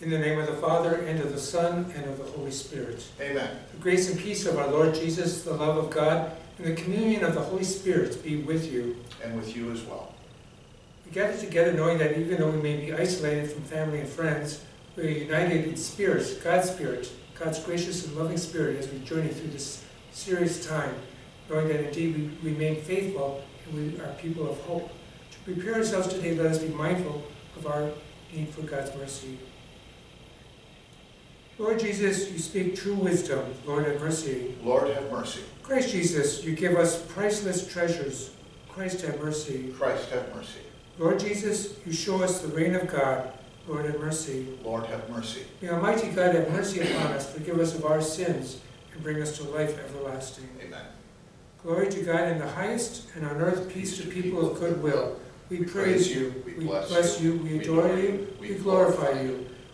In the name of the Father, and of the Son, and of the Holy Spirit. Amen. The grace and peace of our Lord Jesus, the love of God, and the communion of the Holy Spirit be with you. And with you as well. We gather together knowing that even though we may be isolated from family and friends, we are united in spirit, God's Spirit, God's gracious and loving Spirit as we journey through this serious time, knowing that indeed we remain faithful and we are people of hope. To prepare ourselves today, let us be mindful of our need for God's mercy. Lord Jesus, you speak true wisdom. Lord, have mercy. Lord, have mercy. Christ Jesus, you give us priceless treasures. Christ, have mercy. Christ, have mercy. Lord Jesus, you show us the reign of God. Lord, have mercy. Lord, have mercy. May Almighty God have mercy upon us, forgive us of our sins, and bring us to life everlasting. Amen. Glory to God in the highest, and on earth peace to people of good will. We praise you, we bless you, we adore you, we glorify you.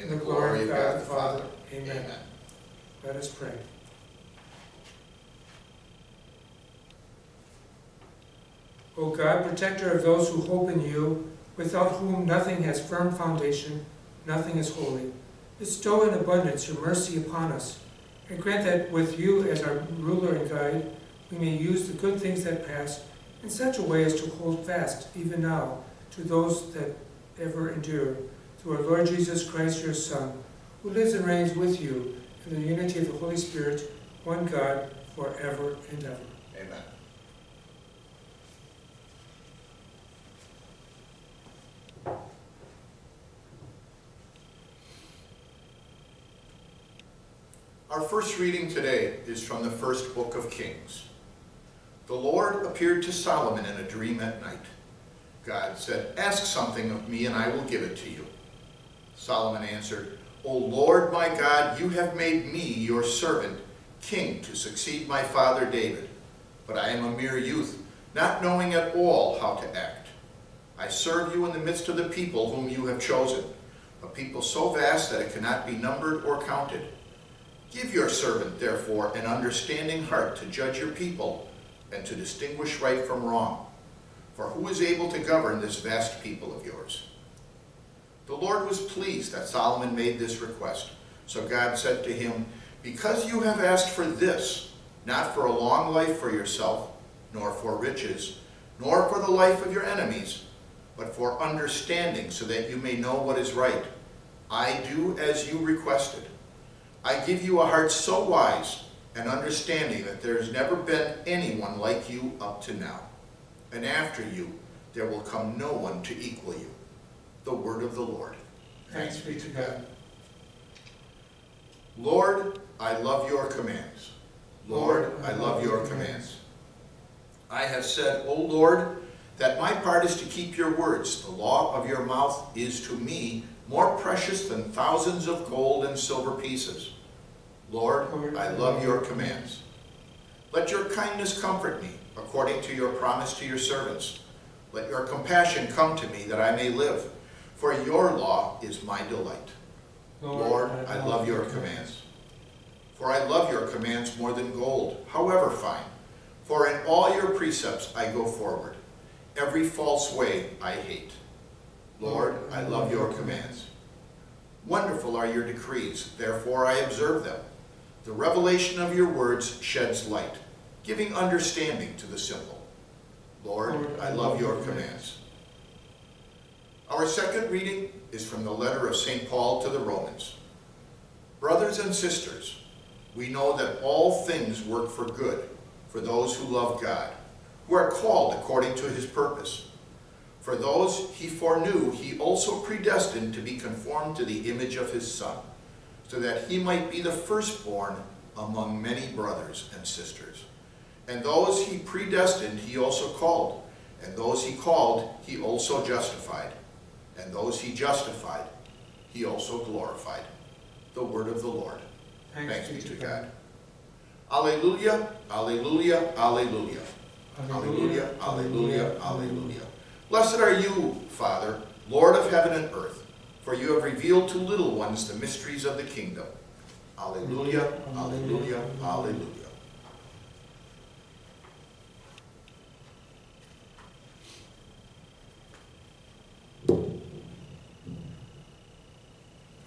in the glory of God the Father. Amen. Let us pray. O God, protector of those who hope in you, without whom nothing has firm foundation, nothing is holy, bestow in abundance your mercy upon us, and grant that with you as our ruler and guide, we may use the good things that pass in such a way as to hold fast, even now, to those that ever endure, through our Lord Jesus Christ, your Son, who lives and reigns with you in the unity of the Holy Spirit, one God, forever and ever. Amen. Our first reading today is from the first book of Kings. The Lord appeared to Solomon in a dream at night. God said, Ask something of me, and I will give it to you. Solomon answered, O Lord my God, you have made me, your servant, king to succeed my father David. But I am a mere youth, not knowing at all how to act. I serve you in the midst of the people whom you have chosen, a people so vast that it cannot be numbered or counted. Give your servant, therefore, an understanding heart to judge your people and to distinguish right from wrong. For who is able to govern this vast people of yours? The Lord was pleased that Solomon made this request. So God said to him, Because you have asked for this, not for a long life for yourself, nor for riches, nor for the life of your enemies, but for understanding, so that you may know what is right, I do as you requested. I give you a heart so wise and understanding that there has never been anyone like you up to now. And after you, there will come no one to equal you. The word of the Lord. Thanks be to God. Lord, I love your commands. Lord, I love your commands. I have said, O Lord, that my part is to keep your words. The law of your mouth is to me more precious than thousands of gold and silver pieces. Lord, I love your commands. Let your kindness comfort me, according to your promise to your servants. Let your compassion come to me, that I may live. For your law is my delight. Lord, I love your commands. For I love your commands more than gold, however fine. For in all your precepts I go forward. Every false way I hate. Lord, I love your commands. Wonderful are your decrees, therefore I observe them. The revelation of your words sheds light, giving understanding to the simple. Lord, I love your commands. Our second reading is from the letter of St. Paul to the Romans. Brothers and sisters, we know that all things work for good for those who love God, who are called according to his purpose. For those he foreknew, he also predestined to be conformed to the image of his Son, so that he might be the firstborn among many brothers and sisters. And those he predestined, he also called. And those he called, he also justified. And those he justified, he also glorified. The word of the Lord. Thanks be to God. Alleluia, alleluia, alleluia. Alleluia, alleluia, alleluia. Blessed are you, Father, Lord of heaven and earth, for you have revealed to little ones the mysteries of the kingdom. Alleluia, alleluia, alleluia.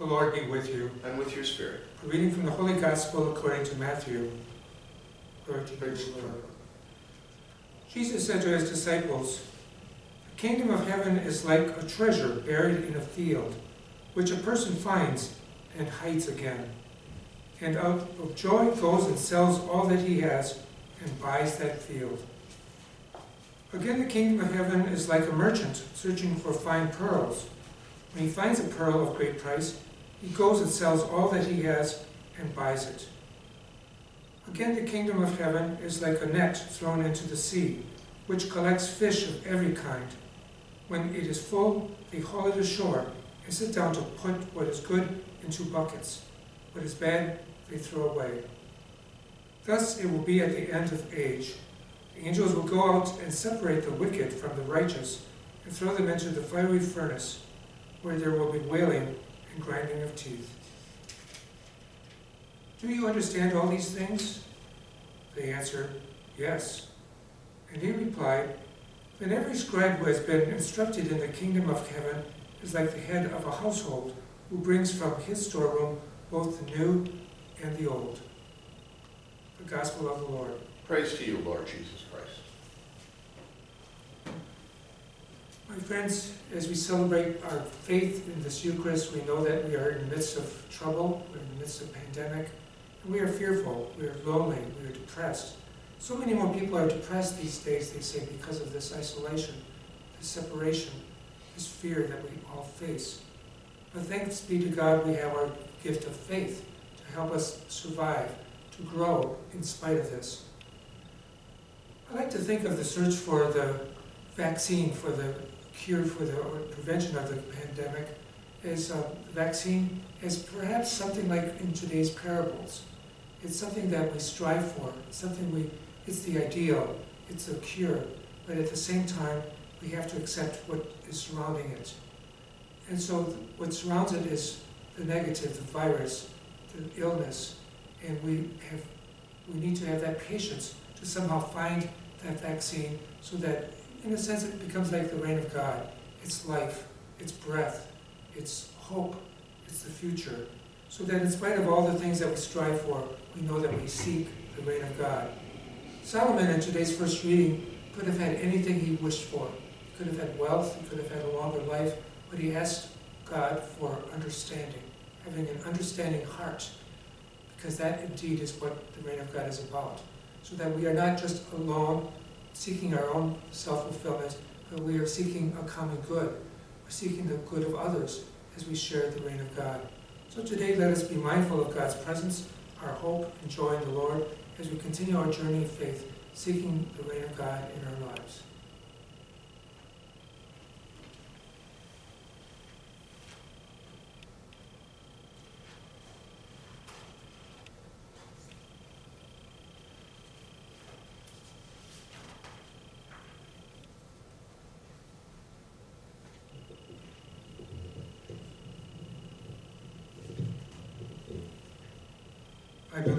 The Lord be with you. And with your spirit. A reading from the Holy Gospel according to Matthew. Glory to you, Lord. Jesus said to his disciples, The kingdom of heaven is like a treasure buried in a field, which a person finds and hides again. And out of joy goes and sells all that he has and buys that field. Again, the kingdom of heaven is like a merchant searching for fine pearls. When he finds a pearl of great price, he goes and sells all that he has and buys it. Again, the kingdom of heaven is like a net thrown into the sea, which collects fish of every kind. When it is full, they haul it ashore and sit down to put what is good into buckets. What is bad, they throw away. Thus it will be at the end of age. The angels will go out and separate the wicked from the righteous and throw them into the fiery furnace, where there will be wailing and grinding of teeth. Do you understand all these things? They answered, Yes. And he replied, Then every scribe who has been instructed in the kingdom of heaven is like the head of a household who brings from his storeroom both the new and the old. The Gospel of the Lord. Praise to you, Lord Jesus Christ. My friends, as we celebrate our faith in this Eucharist, we know that we are in the midst of trouble, we're in the midst of pandemic, and we are fearful, we are lonely, we are depressed. So many more people are depressed these days, they say, because of this isolation, this separation, this fear that we all face. But thanks be to God, we have our gift of faith to help us survive, to grow in spite of this. I like to think of the search for the vaccine for the cure for the prevention of the pandemic is uh, a vaccine is perhaps something like in today's parables. It's something that we strive for. It's something we. It's the ideal. It's a cure, but at the same time, we have to accept what is surrounding it. And so, what surrounds it is the negative, the virus, the illness, and we have. We need to have that patience to somehow find that vaccine so that in a sense, it becomes like the reign of God. It's life, it's breath, it's hope, it's the future. So that in spite of all the things that we strive for, we know that we seek the reign of God. Solomon, in today's first reading, could have had anything he wished for. He could have had wealth, he could have had a longer life, but he asked God for understanding, having an understanding heart, because that indeed is what the reign of God is about. So that we are not just alone seeking our own self-fulfillment, but we are seeking a common good. We're seeking the good of others as we share the reign of God. So today, let us be mindful of God's presence, our hope and joy in the Lord, as we continue our journey of faith, seeking the reign of God in our lives. I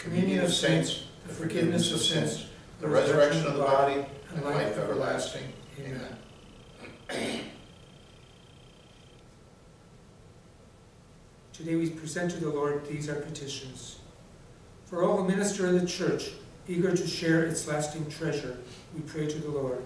communion of saints, the forgiveness of sins, the resurrection of the body, and life everlasting. Amen. Today we present to the Lord these our petitions. For all who minister in the church, eager to share its lasting treasure, we pray to the Lord.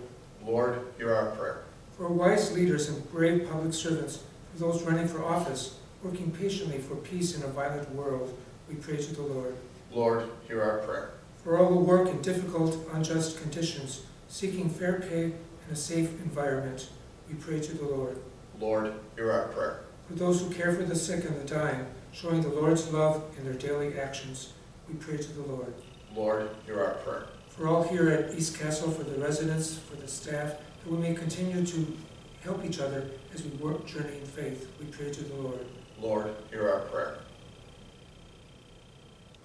Lord, hear our prayer. For wise leaders and brave public servants, for those running for office, working patiently for peace in a violent world, we pray to the Lord. Lord, hear our prayer. For all who work in difficult, unjust conditions, seeking fair pay and a safe environment, we pray to the Lord. Lord, hear our prayer. For those who care for the sick and the dying, showing the Lord's love in their daily actions, we pray to the Lord. Lord, hear our prayer. For all here at Eastcastle, for the residents, for the staff, that we may continue to help each other as we work journey in faith, we pray to the Lord. Lord, hear our prayer.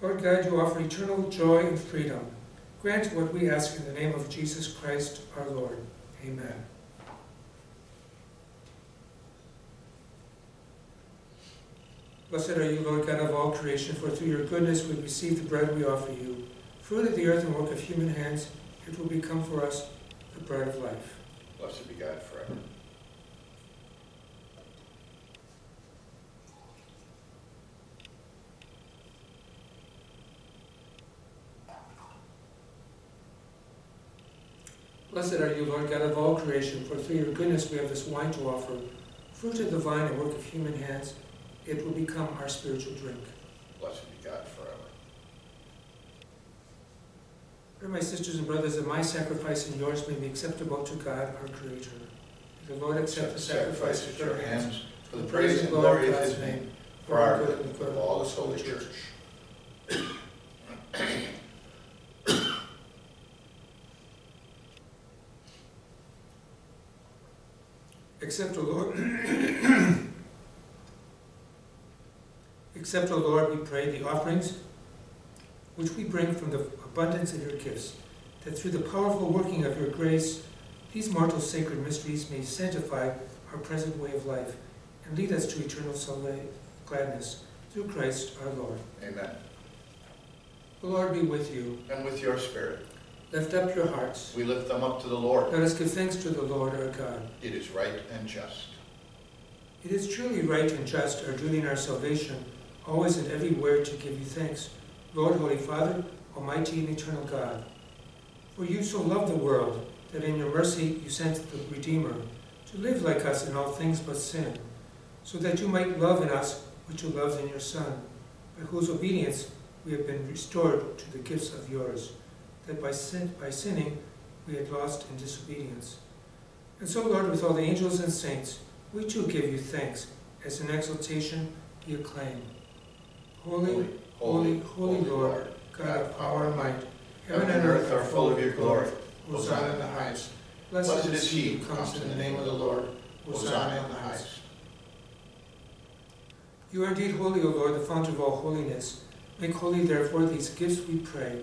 Lord God, you offer eternal joy and freedom. Grant what we ask in the name of Jesus Christ our Lord. Amen. Blessed are you, Lord God of all creation, for through your goodness we receive the bread we offer you. Fruit of the earth and work of human hands, it will become for us the bread of life. Blessed be God forever. Blessed are you, Lord God of all creation, for through your goodness we have this wine to offer, fruit of the vine and work of human hands, it will become our spiritual drink. Blessed be God forever. Pray, my sisters and brothers, that my sacrifice and yours may be acceptable to God, our Creator. May the Lord accept the sacrifice at your hands, for the praise and glory of his name, for our good and the good of all his holy church. Accept, O Lord, accept, O Lord, we pray, the offerings which we bring from the abundance of your gifts, that through the powerful working of your grace, these mortal sacred mysteries may sanctify our present way of life and lead us to eternal gladness through Christ our Lord. Amen. The Lord be with you. And with your spirit. Lift up your hearts. We lift them up to the Lord. Let us give thanks to the Lord our God. It is right and just. It is truly right and just, our duty and our salvation, always and everywhere to give you thanks, Lord, Holy Father, Almighty and eternal God. For you so loved the world that in your mercy you sent the Redeemer to live like us in all things but sin, so that you might love in us what you loved in your Son, by whose obedience we have been restored to the gifts of yours that by, sin, by sinning we had lost in disobedience. And so, Lord, with all the angels and saints, we too give you thanks, as in exaltation we acclaim. Holy, holy, holy, holy Lord, God of power and might, heaven and earth are full of your glory. Hosanna in the highest. Blessed is he who comes in the name of the Lord. Hosanna in the highest. You are indeed holy, O Lord, the fount of all holiness. Make holy, therefore, these gifts, we pray,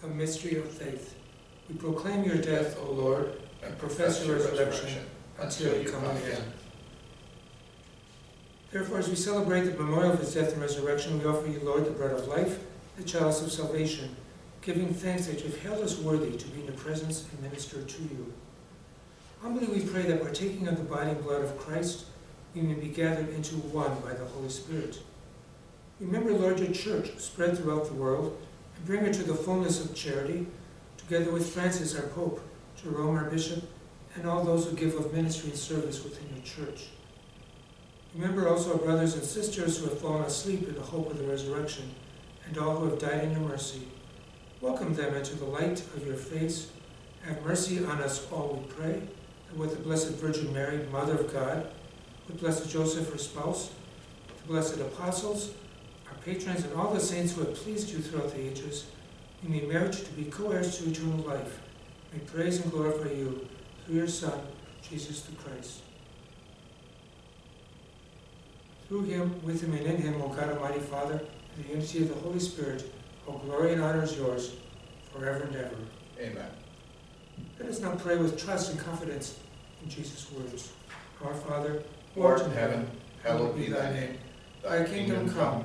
The mystery of faith. We proclaim your death, O Lord, and profess your resurrection until you come again. Therefore, as we celebrate the memorial of his death and resurrection, we offer you, Lord, the bread of life, the chalice of salvation, giving thanks that you have held us worthy to be in your presence and minister to you. Humbly we pray that partaking of the body and blood of Christ, we may be gathered into one by the Holy Spirit. Remember, Lord, your church spread throughout the world, bring her to the fullness of charity, together with Francis, our Pope, Jerome, our Bishop, and all those who give of ministry and service within your church. Remember also our brothers and sisters who have fallen asleep in the hope of the resurrection, and all who have died in your mercy. Welcome them into the light of your face. Have mercy on us all, we pray, and with the Blessed Virgin Mary, Mother of God, with Blessed Joseph, her spouse, the blessed apostles, patrons, and all the saints who have pleased you throughout the ages, we may merit to be co-heirs to eternal life. May praise and glorify you through your Son, Jesus the Christ. Through him, with him, and in him, O God Almighty Father, in the unity of the Holy Spirit, all glory and honor is yours, forever and ever. Amen. Let us now pray with trust and confidence in Jesus' words. Our Father, who art in heaven, hallowed be thy name. Thy kingdom come,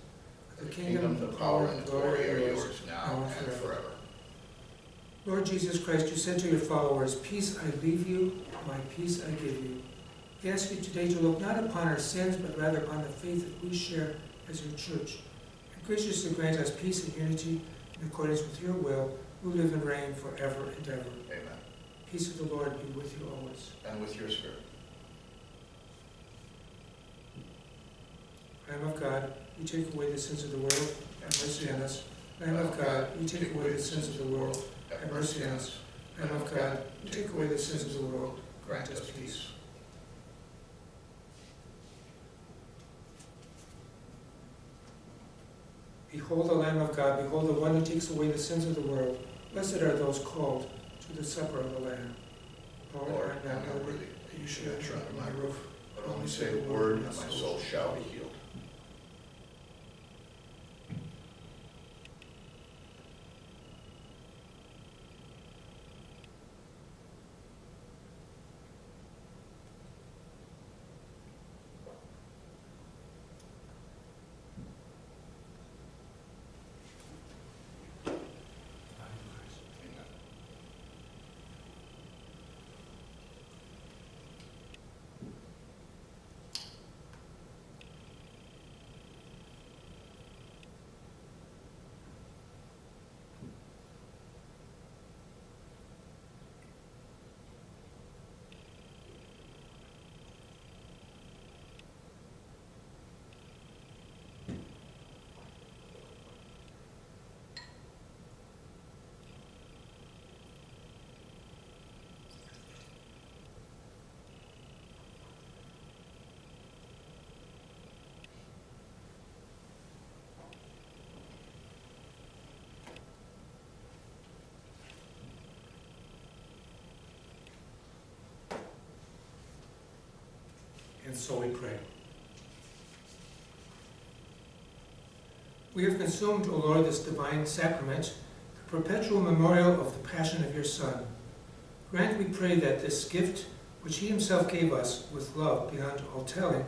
The kingdom, the power, and the glory are yours, now and forever. Lord Jesus Christ, you said to your followers, Peace I leave you, my peace I give you. We ask you today to look not upon our sins, but rather upon the faith that we share as your church. And graciously grant us peace and unity in accordance with your will, who live and reign forever and ever. Amen. Peace of the Lord be with you always. And with your spirit. Lamb of God, you take away the sins of the world, have mercy on us. Lamb of God, you take away the sins of the world, have mercy on us. Lamb of God, you take away the sins of the world, grant us peace. Behold the Lamb of God, behold the one who takes away the sins of the world. Blessed are those called to the supper of the Lamb. Lord, Lord I am not worthy that you should enter under my roof, but only say a word, and my soul shall be healed. And so we pray. We have consumed, O Lord, this divine sacrament, the perpetual memorial of the passion of your Son. Grant, we pray, that this gift, which he himself gave us with love beyond all telling,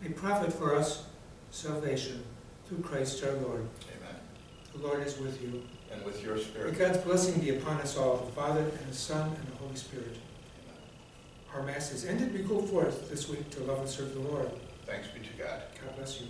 may profit for us salvation through Christ our Lord. Amen. The Lord is with you. And with your spirit. May God's blessing be upon us all, the Father, and the Son, and the Holy Spirit our Mass is ended, we go forth this week to love and serve the Lord. Thanks be to God. God bless you.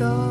yo.